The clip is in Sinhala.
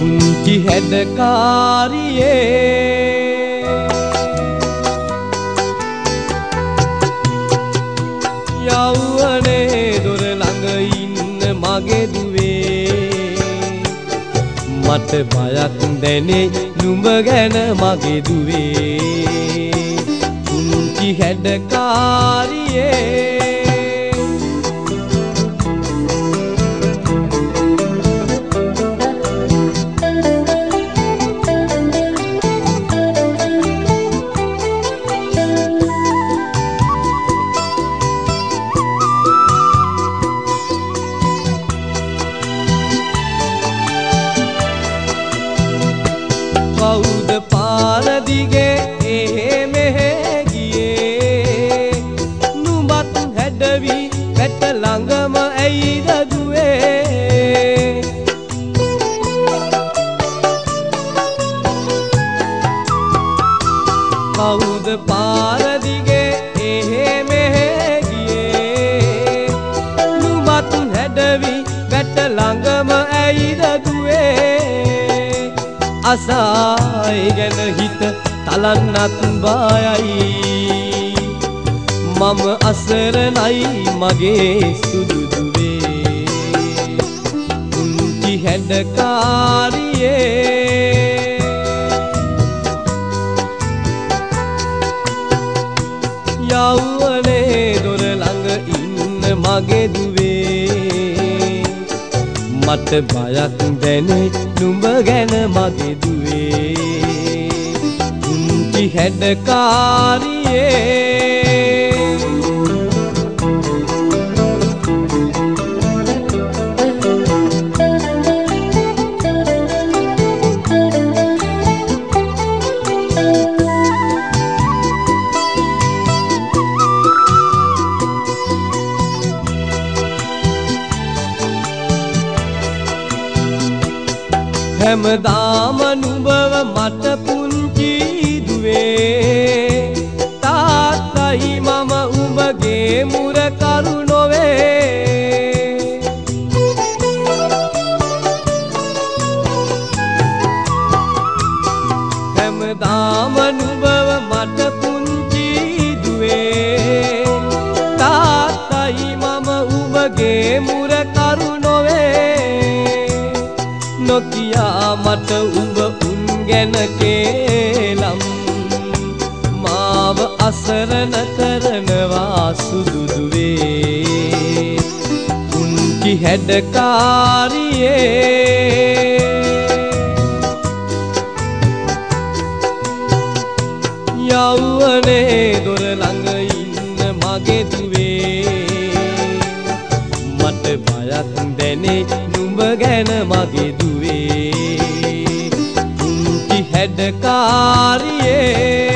පුංචි හැඩකාරියේ යව්වනේ දොර ළඟ ඉන්න මගේ දුවේ. මට බයක් දැනේ නුඹ ගැන මගේ දුවේ. පුංචි හැඩකාරියේ කවුද පාරදිගේ එහෙ මෙහෙ ගියේ. නුඹත් හැඩවි වැට ළඟම ඇයිද දුවේ? අසායි ගැන හිත තලන්නත් බයයි. මම අසරණයි මගේ සුදුදුවේ පුංචි හැඩකාරියේ යව්වනේ දොර ළඟ ඉන්න මගේ දුවේ මට බයක් දැනේ නුඹ ගැන මගේ දුවේ පුංචි හැඩකාරියේ හැමදාම නුඹව මට පුංචි දුවේ. තාත්තයි මම උඹගේ මුරකරු නොවේ. හැමදාම නුඹව මට පුංචි දුවේ. තාත්තයි මම උඹගේ මුරකරු මට උඹ උන් ගැන කේලම්. මාව අසරණ කරනවා සුදුදුවේ. පුංචි හැඩකාරියේ. යව්වනේ දොර ළඟ ඉන්න මගේ දුවේ. මට බයක් දැනේ නුඹ ගැන මගේ දුවේ. පුංචි හැඩකාරියේ